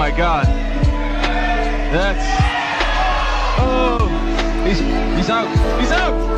my God. That's. Oh, he's he's out. He's out.